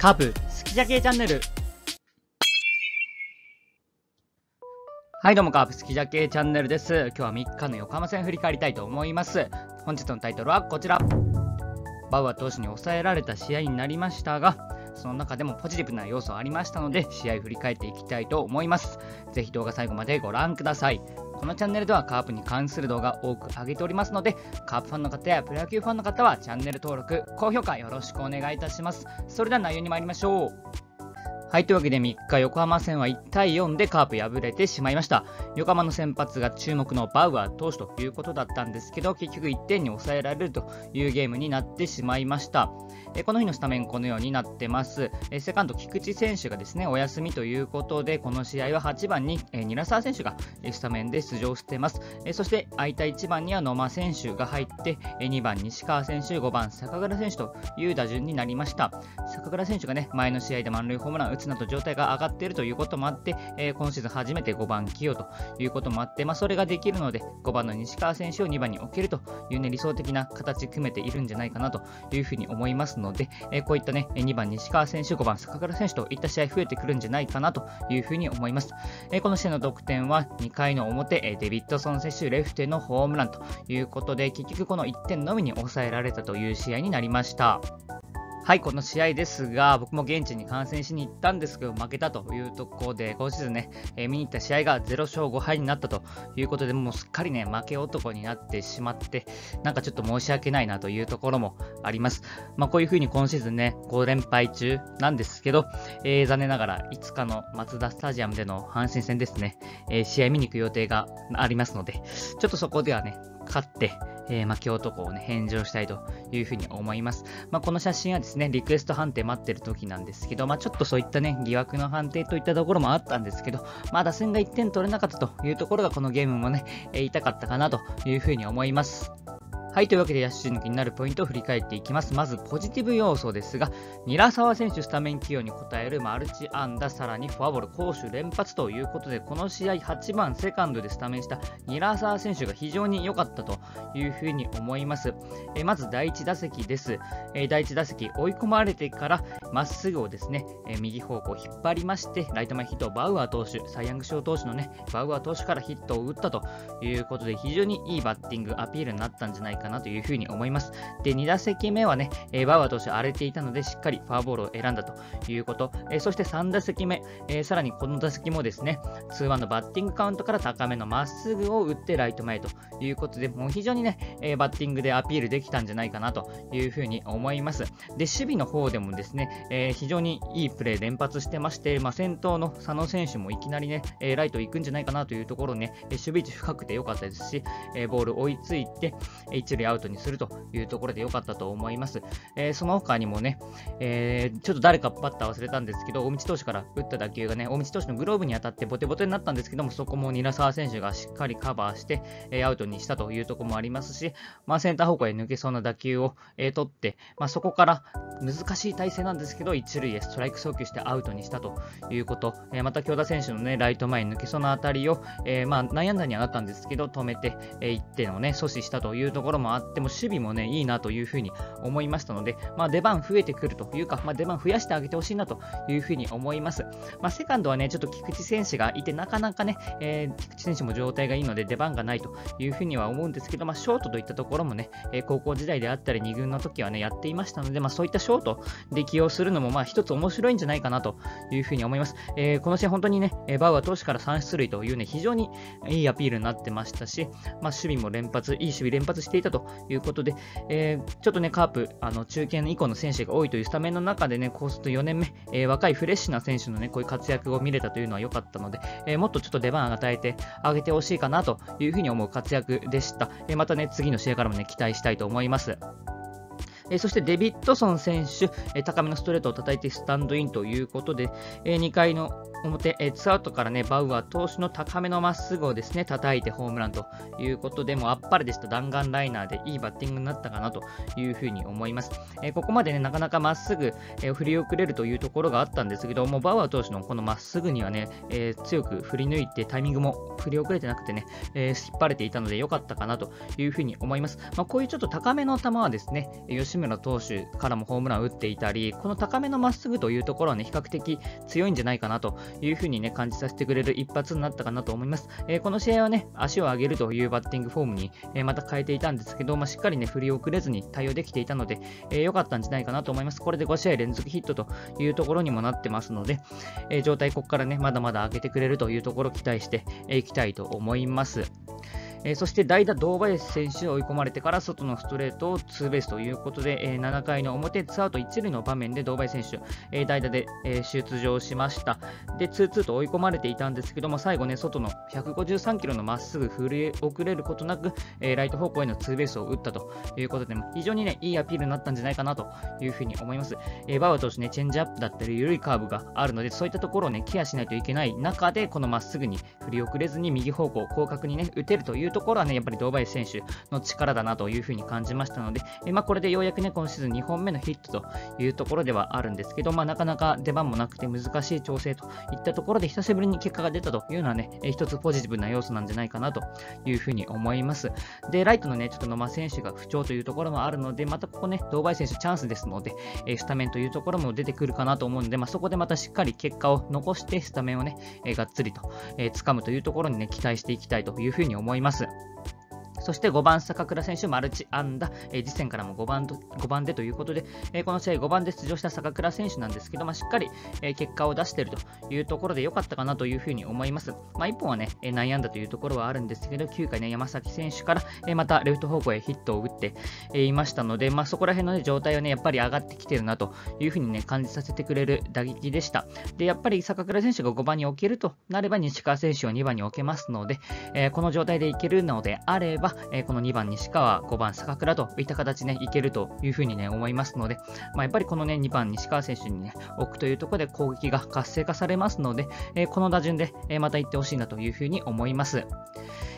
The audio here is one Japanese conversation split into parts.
カープ好きじゃけチャンネル。はいどうもカープ好きじゃけチャンネルです。今日は3日の横浜戦振り返りたいと思います。本日のタイトルはこちら。バウアー投手に抑えられた試合になりましたがその中でもポジティブな要素ありましたので試合振り返っていきたいと思います。ぜひ動画最後までご覧ください。このチャンネルではカープに関する動画多く上げておりますのでカープファンの方やプロ野球ファンの方はチャンネル登録高評価よろしくお願いいたします。それでは内容に参りましょう。はい、というわけで3日、横浜戦は1対4でカープ敗れてしまいました。横浜の先発が注目のバウアー投手ということだったんですけど、結局1点に抑えられるというゲームになってしまいました。えこの日のスタメンこのようになってます。えセカンド菊池選手がですね、お休みということで、この試合は8番に、えラ沢選手がスタメンで出場してます。えそして空いた1番には野間選手が入って、え2番西川選手、5番坂倉選手という打順になりました。坂倉選手がね、前の試合で満塁ホームラン打など状態が上がっているということもあって、え今シーズン初めて5番起用ということもあって、まあ、それができるので、5番の西川選手を2番に置けるというね、理想的な形を組めているんじゃないかなというふうに思いますので、えこういったね、2番西川選手、5番坂倉選手といった試合増えてくるんじゃないかなというふうに思います。えこの試合の得点は2回の表、デビッドソン選手レフトへのホームランということで、結局この1点のみに抑えられたという試合になりました。はい、この試合ですが、僕も現地に観戦しに行ったんですけど、負けたというところで、今シーズンね、えー、見に行った試合が0勝5敗になったということで、もうすっかりね、負け男になってしまって、なんかちょっと申し訳ないなというところもあります。まあ、こういう風に今シーズンね、5連敗中なんですけど、えー、残念ながら5日のマツダスタジアムでの阪神戦ですね、えー、試合見に行く予定がありますので、ちょっとそこではね、勝って、えー、負け男をね、返上したいというふうに思います。まあ、この写真はですね、リクエスト判定待ってる時なんですけど、まあ、ちょっとそういったね、疑惑の判定といったところもあったんですけど、まあ、打線が1点取れなかったというところがこのゲームもね、えー、痛かったかなというふうに思います。はい、というわけで野手の気になるポイントを振り返っていきます。まずポジティブ要素ですが、韮沢選手スタメン起用に応えるマルチ安打、さらにフォアボール、攻守連発ということで、この試合8番セカンドでスタメンした韮沢選手が非常に良かったというふうに思います。えまず第1打席です。え第1打席追い込まれてからまっすぐをですね、え右方向引っ張りまして、ライト前ヒットバウアー投手、サイ・ヤング賞投手のね、バウアー投手からヒットを打ったということで、非常にいいバッティング、アピールになったんじゃないかなというふうに思います。で、2打席目はね、えー、バウアー投手荒れていたので、しっかりフォアボールを選んだということ。えー、そして3打席目、えー、さらにこの打席もですね、2-1のバッティングカウントから高めのまっすぐを打ってライト前ということで、もう非常にね、えバッティングでアピールできたんじゃないかなというふうに思います。で、守備の方でもですね、え非常にいいプレー連発してまして、まあ、先頭の佐野選手もいきなりね、えライト行くんじゃないかなというところね、守備位置深くて良かったですし、えボール追いついて、一塁アウトにするというところで良かったと思います。えー、その他にもね、えー、ちょっと誰かバッター忘れたんですけど、大道投手から打った打球がね、大道投手のグローブに当たってボテボテになったんですけども、そこも韮沢選手がしっかりカバーして、えー、アウトにしたというところもありますし、まあ、センター方向へ抜けそうな打球を、えー、取って、まあ、そこから難しい体勢なんですけど、一塁へストライク送球してアウトにしたということ、えー、また京田選手のね、ライト前に抜けそうな当たりを、えまあ、悩んだにはなったんですけど、止めて、え1点をね、阻止したというところもあっても、守備もね、いいなというふうに思いましたので、まあ、出番増えてくるというか、まあ、出番増やしてあげてほしいなというふうに思います。まあ、セカンドはね、ちょっと菊池選手がいて、なかなかね、えー、菊池選手も状態がいいので出番がないというふうには思うんですけど、まあ、ショートといったところもね、えー、高校時代であったり、2軍の時はね、やっていましたので、まあ、そういったショートで起用するのも、まあ、一つ面白いんじゃないかなというふうに思います。えー、この試合本当にね、バウアー投手から3出塁というね、非常にいいアピールになってましたし、まあ、守備も連発、いい守備連発していたということで、えー、ちょっとね、カープ、あの中堅以降の選手が多いというスタメンの中でね、こうすると4年目、えー、若いフレッシュな選手のね、こういう活躍を見れたというのは良かったので、えー、もっとちょっと出番を与えてあげてほしいかなというふうに思う活躍でした。えまたね、次の試合からもね、期待したいと思います。えそしてデビッドソン選手、え高めのストレートを叩いてスタンドインということで、え2回の表、えツーアウトからね、バウアー投手の高めのまっすぐをですね、叩いてホームランということで、もうあっぱれでした弾丸ライナーでいいバッティングになったかなというふうに思います。えここまでね、なかなかまっすぐ、え振り遅れるというところがあったんですけども、バウアー投手のこのまっすぐにはね、え強く振り抜いてタイミングも振り遅れてなくてね、え引っ張れていたので良かったかなというふうに思います。まあ、こういうちょっと高めの球はですね、吉吉村投手からもホームランを打っていたり、この高めのまっすぐというところはね、比較的強いんじゃないかなというふうにね、感じさせてくれる一発になったかなと思います。えー、この試合はね、足を上げるというバッティングフォームに、えー、また変えていたんですけど、まあ、しっかりね、振り遅れずに対応できていたので、えー、良かったんじゃないかなと思います。これで5試合連続ヒットというところにもなってますので、え状態ここからね、まだまだ上げてくれるというところを期待していきたいと思います。えー、そして代打、堂林選手追い込まれてから外のストレートをツーベースということで、えー、7回の表、ツーアウト1塁の場面で堂林選手、えー、代打で、え出場しました。で、2-2と追い込まれていたんですけども、最後ね、外の153キロのまっすぐ振り遅れることなく、えライト方向へのツーベースを打ったということで、非常にね、いいアピールになったんじゃないかなというふうに思います。えバウアー投手ね、チェンジアップだったり、緩いカーブがあるので、そういったところをね、ケアしないといけない中で、このまっすぐに振り遅れずに右方向、広角にね、打てるというところはね、やっぱり堂林選手の力だなというふうに感じましたので、えまあ、これでようやくね、今シーズン2本目のヒットというところではあるんですけど、まあ、なかなか出番もなくて難しい調整といったところで久しぶりに結果が出たというのはね、え一つポジティブな要素なんじゃないかなというふうに思います。で、ライトのね、ちょっと野間選手が不調というところもあるので、またここね、堂林選手チャンスですので、えスタメンというところも出てくるかなと思うので、まあ、そこでまたしっかり結果を残してスタメンをね、えがっつりと、えー、掴むというところにね、期待していきたいというふうに思います。ます。そして5番、坂倉選手、マルチ安打、えー、実戦からも5番と5番でということで、えー、この試合5番で出場した坂倉選手なんですけど、まあ、しっかり、えー、結果を出しているというところで良かったかなというふうに思います。まあ、1本はね、え内野安打というところはあるんですけど、9回ね、山崎選手から、えまたレフト方向へヒットを打って、えいましたので、まあ、そこら辺の、ね、状態はね、やっぱり上がってきてるなというふうにね、感じさせてくれる打撃でした。で、やっぱり坂倉選手が5番に置けるとなれば、西川選手を2番に置けますので、えこの状態でいけるのであれば、えこの2番西川、5番坂倉といった形で、ね、いけるというふうにね、思いますので、まあ、やっぱりこのね、2番西川選手にね、置くというところで攻撃が活性化されますので、えー、この打順で、えー、また行ってほしいなというふうに思います。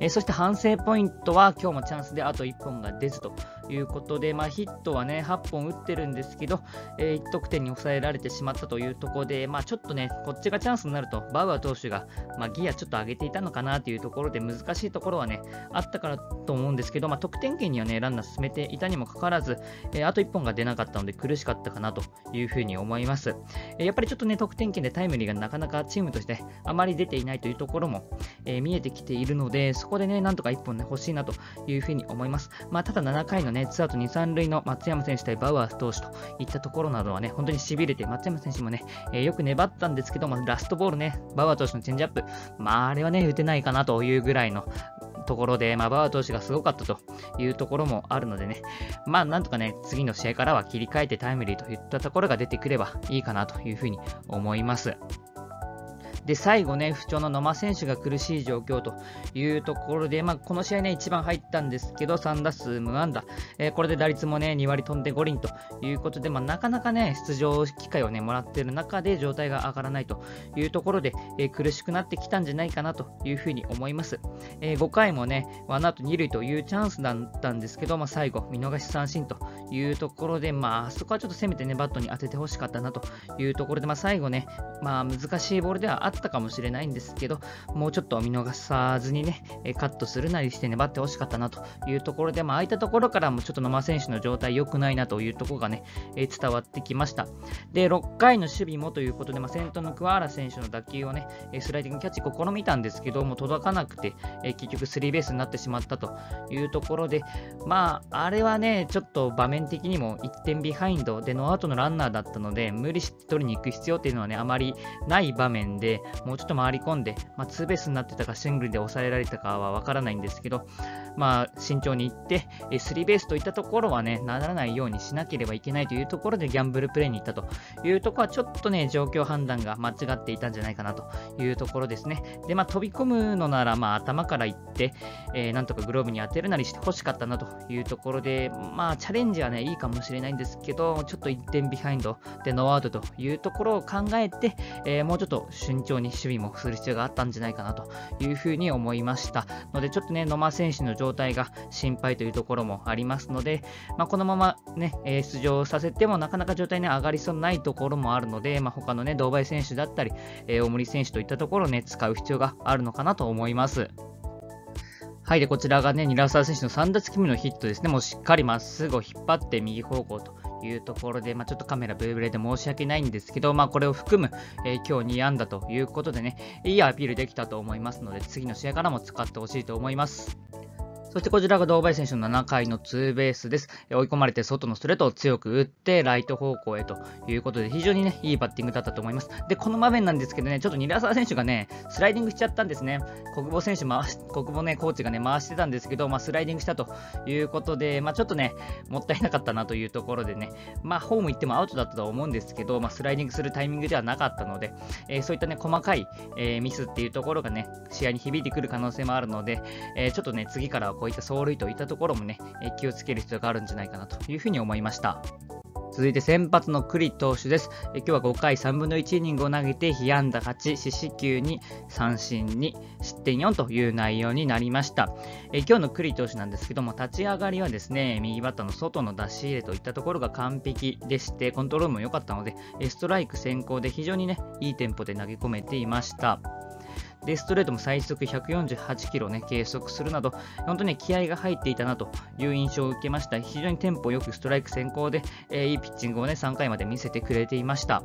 えー、そして反省ポイントは今日もチャンスであと1本が出ずということで、まあ、ヒットはね、8本打ってるんですけど、えー、1得点に抑えられてしまったというところで、まあ、ちょっとね、こっちがチャンスになると、バウアー投手が、まあ、ギアちょっと上げていたのかなというところで、難しいところはね、あったからと思うんですけど、まあ、得点圏にはね、ランナー進めていたにもかかわらず、えー、あと1本が出なかったので苦しかったかなというふうに思います。えー、やっぱりちょっとね、得点圏でタイムリーがなかなかチームとしてあまり出ていないというところも、えー、見えてきているので、そこでね、なんとか1本ね、欲しいなというふうに思います。まあ、ただ7回のね、ツアウト2、3塁の松山選手対バウアー投手といったところなどはね、本当に痺れて、松山選手もね、えー、よく粘ったんですけども、ラストボールね、バウアー投手のチェンジアップ、まあ、あれはね、打てないかなというぐらいのところで、まあ、バウアー投手がすごかったというところもあるのでね、まあ、なんとかね、次の試合からは切り替えてタイムリーといったところが出てくればいいかなというふうに思います。で、最後ね、不調の野間選手が苦しい状況というところで、まあ、この試合ね、一番入ったんですけど、3打数無安打。えー、これで打率もね、2割飛んで5厘ということで、まあ、なかなかね、出場機会をね、もらっている中で状態が上がらないというところで、えー、苦しくなってきたんじゃないかなというふうに思います。えー、5回もね、ワンアウト2塁というチャンスだったんですけど、まあ、最後、見逃し三振というところで、まあ、そこはちょっとせめてね、バットに当ててほしかったなというところで、まあ、最後ね、まあ、難しいボールではあったかもしれないんですけど、もうちょっと見逃さずにね、カットするなりして粘ってほしかったなというところで、まあ、あいたところからもちょっと野間選手の状態良くないなというところがね、伝わってきました。で、6回の守備もということで、まあ、先頭の桑原選手の打球をね、スライディングキャッチ試みたんですけども、届かなくて、結局スリーベースになってしまったというところで、まあ、あれはね、ちょっと場面的にも1点ビハインドでノーアウトのランナーだったので、無理して取りに行く必要っていうのはね、あまりない場面で、もうちょっと回り込んで、まあ、ツーベースになってたかシングルで抑えられたかはわからないんですけど、まあ、慎重にいって、えスリーベースといったところはね、ならないようにしなければいけないというところでギャンブルプレイに行ったというところはちょっとね、状況判断が間違っていたんじゃないかなというところですね。で、まあ、飛び込むのなら、まあ、頭から行って、えー、なんとかグローブに当てるなりして欲しかったなというところで、まあ、チャレンジはね、いいかもしれないんですけど、ちょっと1点ビハインドでノーアウトというところを考えて、えー、もうちょっと慎重に守備もする必要があったんじゃないかなというふうに思いましたので、ちょっとね、野間選手の状態が心配というところもありますので、まあ、このままね、出場させてもなかなか状態ね、上がりそうないところもあるので、まあ、他のね、堂林選手だったり、え、大森選手といったところをね、使う必要があるのかなと思います。はい、で、こちらがね、ニラサ選手の3打席目のヒットですね。もうしっかりまっすぐを引っ張って右方向というところで、まあ、ちょっとカメラブレブレで申し訳ないんですけど、まあ、これを含む、えー、今日2安打ということでね、いいアピールできたと思いますので、次の試合からも使ってほしいと思います。そしてこちらが堂林選手の7回のツーベースです。追い込まれて外のストレートを強く打って、ライト方向へということで、非常にね、いいバッティングだったと思います。で、この場面なんですけどね、ちょっとニラ沢選手がね、スライディングしちゃったんですね。国母選手回し、国母ね、コーチがね、回してたんですけど、まあ、スライディングしたということで、まあ、ちょっとね、もったいなかったなというところでね、まあ、ホーム行ってもアウトだったと思うんですけど、まあ、スライディングするタイミングではなかったので、えー、そういったね、細かい、えー、ミスっていうところがね、試合に響いてくる可能性もあるので、えー、ちょっとね、次からはこういった走塁といったところもね、え気をつける必要があるんじゃないかなというふうに思いました。続いて先発の栗投手です。え今日は5回3分の1イニングを投げて、被安打8、四死球に三振に失点4という内容になりました。え今日の栗投手なんですけども、立ち上がりはですね、右バッターの外の出し入れといったところが完璧でして、コントロールも良かったので、ストライク先行で非常にね、いいテンポで投げ込めていました。で、ストレートも最速148キロね、計測するなど、本当に気合が入っていたなという印象を受けました。非常にテンポよくストライク先行で、えー、いいピッチングをね、3回まで見せてくれていました。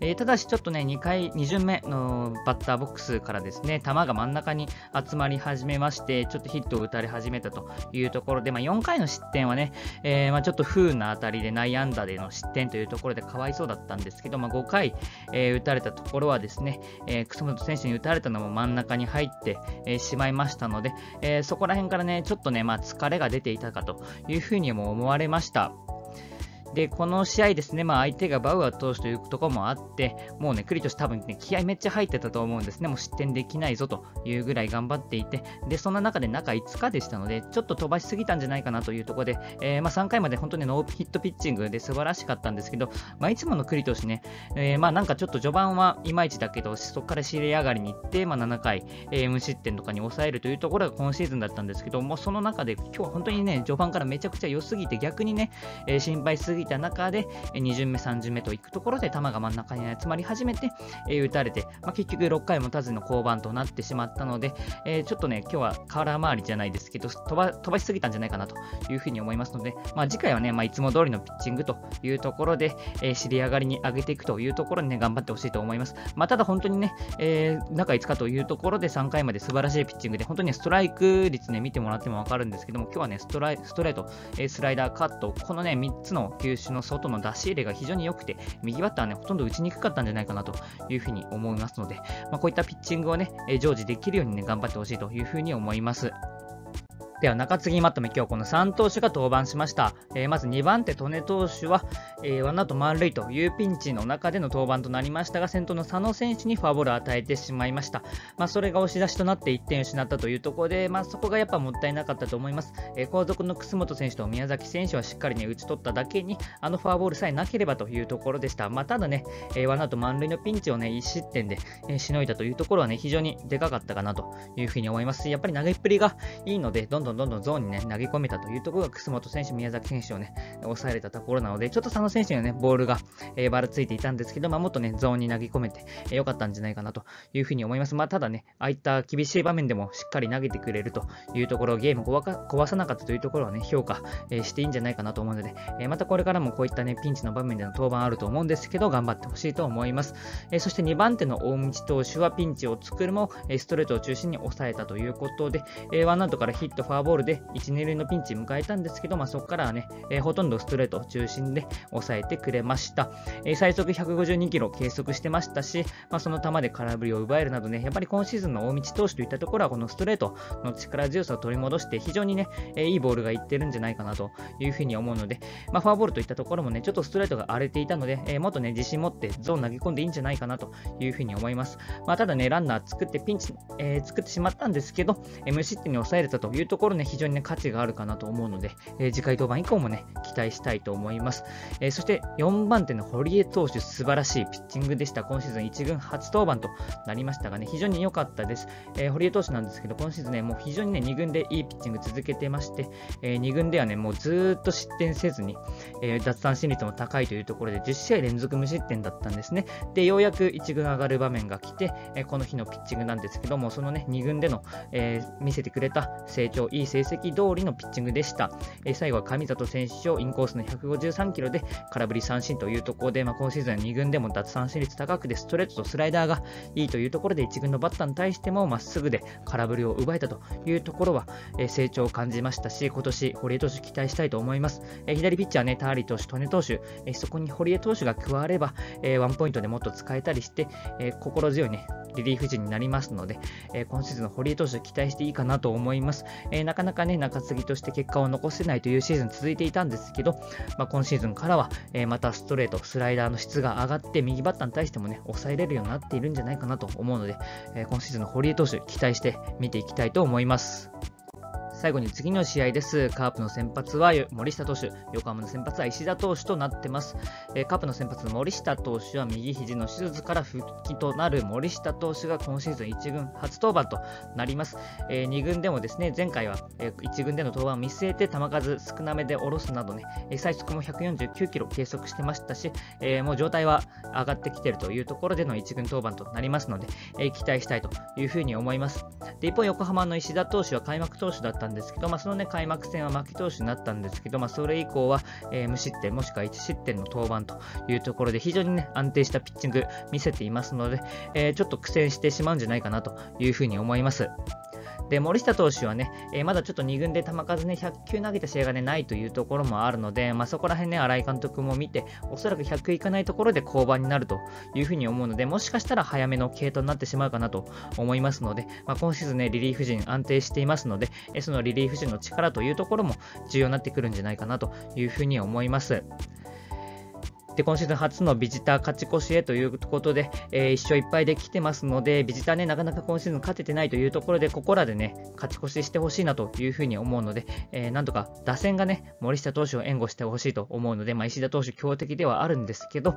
えー、ただしちょっとね、2回、2巡目のバッターボックスからですね、球が真ん中に集まり始めまして、ちょっとヒットを打たれ始めたというところで、まあ、4回の失点はね、えー、まあ、ちょっと不運な当たりで内野安打での失点というところでかわいそうだったんですけど、まあ、5回、えー、打たれたところはですね、えー、楠本選手に打たれたのも真ん中に入って、えー、しまいましたので、えー、そこら辺からね、ちょっとね、まあ、疲れが出ていたかというふうにも思われました。で、この試合ですね、まあ、相手がバウアー投手というところもあって、もうね、クリトシ多分ね、気合めっちゃ入ってたと思うんですね。もう失点できないぞというぐらい頑張っていて、で、そんな中で中5日でしたので、ちょっと飛ばしすぎたんじゃないかなというところで、えー、まあ、3回まで本当にノーヒットピッチングで素晴らしかったんですけど、まあ、いつものクリトシね、えー、まあ、なんかちょっと序盤はいまいちだけど、そこから仕入れ上がりに行って、まあ、7回、えー、無失点とかに抑えるというところが今シーズンだったんですけど、もうその中で今日は本当にね、序盤からめちゃくちゃ良すぎて、逆にね、えー、心配すぎた中で、2巡目、3巡目と行くところで球が真ん中に集まり始めて、えー、打たれて、まあ、結局6回もたずの降板となってしまったので、えー、ちょっとね、今日は空回りじゃないですけど飛ば、飛ばしすぎたんじゃないかなというふうに思いますので、まあ、次回はね、まあ、いつも通りのピッチングというところで、えー、尻上がりに上げていくというところにね、頑張ってほしいと思います。まあ、ただ本当にね、えー、中5日というところで3回まで素晴らしいピッチングで、本当にストライク率ね、見てもらってもわかるんですけども、今日はね、ストライストレート、えスライダー、カット、このね、3つの球球種の外の出し入れが非常に良くて、右バッターはね、ほとんど打ちにくかったんじゃないかなというふうに思いますので、まあ、こういったピッチングをね、常時できるようにね、頑張ってほしいというふうに思います。では中継ぎまとめ、今日この3投手が登板しました。えー、まず2番手、利根投手は、えー、ワンアウト満塁というピンチの中での登板となりましたが、先頭の佐野選手にフォアボールを与えてしまいました。まあ、それが押し出しとなって1点失ったというところで、まあ、そこがやっぱもったいなかったと思います。えー、後続の楠本選手と宮崎選手はしっかりね、打ち取っただけに、あのフォアボールさえなければというところでした。まあ、ただね、えー、ワンアウト満塁のピンチをね、1失点で、えー、しのいだというところはね、非常にでかかったかなというふうに思います、やっぱり投げっぷりがいいので、どんどんどんどんゾーンにね、投げ込めたというところが、楠本選手、宮崎選手をね、抑えれたところなので、ちょっと佐野選手にはね、ボールが、えー、ばらついていたんですけど、まあ、もっとね、ゾーンに投げ込めて、えー、よかったんじゃないかなというふうに思います。まあ、ただね、ああいった厳しい場面でもしっかり投げてくれるというところ、ゲームを壊さなかったというところをね、評価、えー、していいんじゃないかなと思うので、えー、またこれからもこういったね、ピンチの場面での登板あると思うんですけど、頑張ってほしいと思います。えー、そして2番手の大道投手はピンチを作るも、ストレートを中心に抑えたということで、えー、ワンアウトからヒット、ファォアボールで1、2塁のピンチ迎えたんですけど、まあ、そこからはね、えー、ほとんどストレート中心で抑えてくれました。えー、最速152キロ計測してましたし、まあ、その球で空振りを奪えるなどね、やっぱり今シーズンの大道投手といったところは、このストレートの力強さを取り戻して、非常にね、えー、いいボールがいってるんじゃないかなというふうに思うので、まあ、フォアボールといったところもね、ちょっとストレートが荒れていたので、えー、もっとね、自信持ってゾーン投げ込んでいいんじゃないかなというふうに思います。まあ、ただね、ランナー作ってピンチ、えー、作ってしまったんですけど、無失点に抑えれたというところころね、非常にね、価値があるかなと思うので、えー、次回登板以降もね、期待したいと思います。えー、そして4番手の堀江投手、素晴らしいピッチングでした。今シーズン1軍初登板となりましたがね、非常に良かったです。えー、堀江投手なんですけど、今シーズンね、もう非常にね、2軍でいいピッチング続けてまして、え、2軍ではね、もうずっと失点せずに、えー、奪三振率も高いというところで、10試合連続無失点だったんですね。で、ようやく1軍上がる場面が来て、えこの日のピッチングなんですけども、そのね、2軍での、え見せてくれた成長、いい成績通りのピッチングでした。え最後は上里選手をインコースの153キロで空振り三振というところで、まあ、今シーズン2軍でも奪三振率高くでストレートとスライダーがいいというところで1軍のバッターに対してもまっすぐで空振りを奪えたというところは、え成長を感じましたし、今年堀江投手期待したいと思います。え左ピッチャーね、ターリー投手、利根投手、えそこに堀江投手が加われば、えワンポイントでもっと使えたりして、え心強いね、リリーフ陣になりますので、え今シーズンの堀江投手期待していいかなと思います。えなかなかね、中継ぎとして結果を残せないというシーズン続いていたんですけど、まあ、今シーズンからは、えまたストレート、スライダーの質が上がって、右バッターに対してもね、抑えれるようになっているんじゃないかなと思うので、え今シーズンの堀江投手期待して見ていきたいと思います。最後に次の試合です。カープの先発は森下投手、横浜の先発は石田投手となってます。えー、カープの先発の森下投手は右肘の手術から復帰となる森下投手が今シーズン1軍初登板となります。えー、2軍でもですね、前回は、えー、1軍での登板を見据えて球数少なめで下ろすなどね、最速も149キロ計測してましたし、えー、もう状態は上がってきているというところでの1軍登板となりますので、えー、期待したいというふうに思います。で一方、横浜の石田投手は開幕投手だったんですけど、まあ、そのね、開幕戦は負け投手になったんですけど、まあ、それ以降は、えー、無失点、もしくは1失点の登板というところで、非常にね、安定したピッチング見せていますので、えー、ちょっと苦戦してしまうんじゃないかなというふうに思います。で、森下投手はね、えー、まだちょっと2軍で球数ね、100球投げた試合がね、ないというところもあるので、まあ、そこら辺ね、新井監督も見て、おそらく100いかないところで降板になるというふうに思うので、もしかしたら早めの系統になってしまうかなと思いますので、まあ、今シーズンね、リリーフ陣安定していますので、えそのリリーフ陣の力というところも重要になってくるんじゃないかなというふうに思います。で、今シーズン初のビジター勝ち越しへということで、えー、1勝1敗で来てますので、ビジターね、なかなか今シーズン勝ててないというところで、ここらでね、勝ち越ししてほしいなというふうに思うので、えー、なんとか打線がね、森下投手を援護してほしいと思うので、まあ、石田投手強敵ではあるんですけど、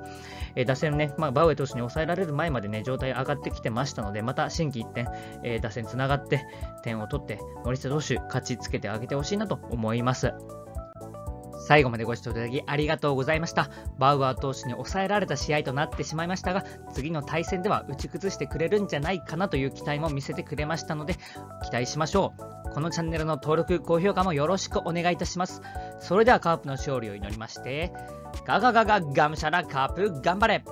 えー、打線ね、まあ、バウエ投手に抑えられる前までね、状態上がってきてましたので、また心機一転、えー、打線つながって点を取って、森下投手勝ちつけてあげてほしいなと思います。最後までご視聴いただきありがとうございました。バウアー投手に抑えられた試合となってしまいましたが、次の対戦では打ち崩してくれるんじゃないかなという期待も見せてくれましたので、期待しましょう。このチャンネルの登録、高評価もよろしくお願いいたします。それではカープの勝利を祈りまして、ガガガガガムシャラカープ頑張れ